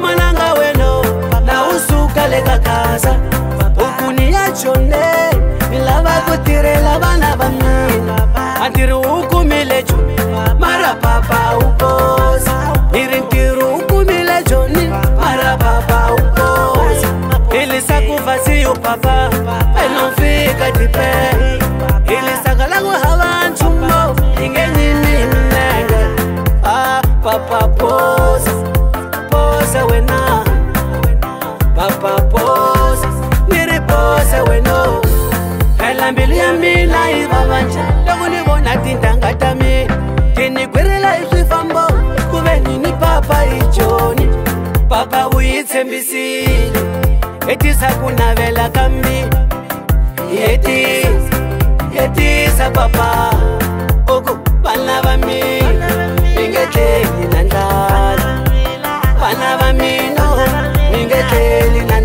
mwananga weno nausuka leka kaza ukuniya jone ilava kutirela vana va mina antiri ukumile joni mara papa ukoza iri ntiri ukumile joni mara papa ukoza ilisakuva siyu papa enofika dipela kose weno elambili ya mina yi vavanja loko ni vona tindanga ta mina ti ni kwirila hi swifambo ku ve ni ni papa hi joni papa u yi tshembisile hetisa ku navela ka mina hetisa hetisa papa oku vana va mina mi nge tleli na ndlala vana va mina mi nge tleli na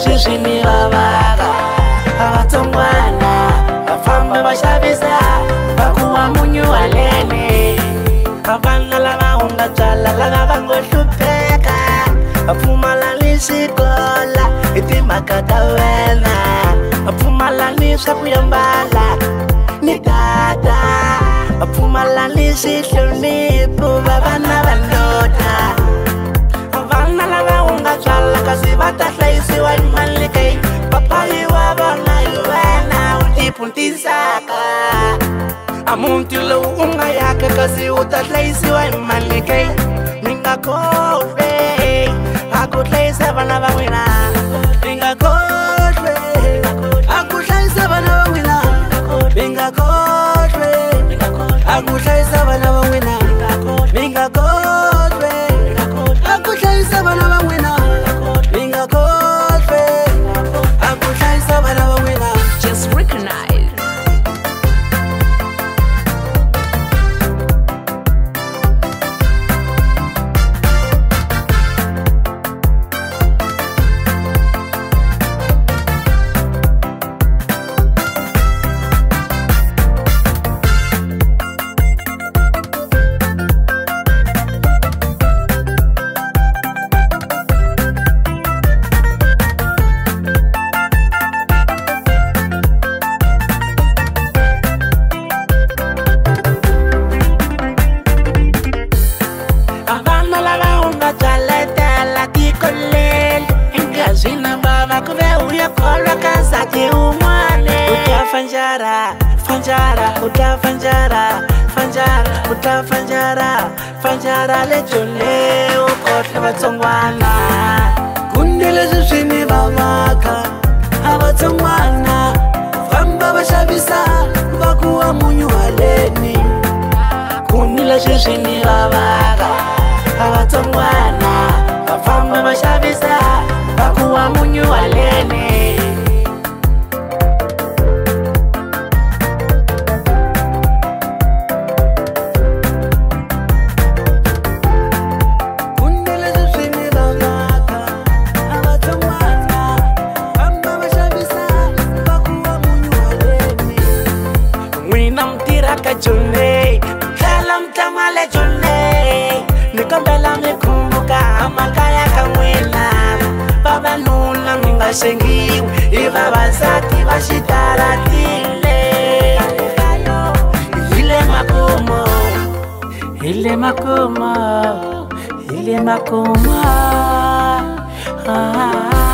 Sí, sí, sí. sapira mbala ni dada Apumala vana nipo babana bandota Avana lava unga jala kasi batahla isiwa imalikei Papayi wabona yuwena utipuntisaka Amuntilo unga yake kasi utahla isiwa imalikei Ningakove Akutlaisa vana vawina Ningakove могу fanjara fanjara kuta fanjara fanjara lejo leo kotle vatsongwana kuni leswi swi ni vamaka a vatsongwana famba va xavisa va ku wa munyu haleni kuni leswi swi ni vavaka a vatsongwana va famba va xavisa va ku wa munyu haleni tsune ni kombela mi khumbuka mhaka ya ka n'wina vavanuna mi nga xengiwi hi vavasati va xitaratile hi le makumo hi le makumo hi le makumo ah, ah, ah.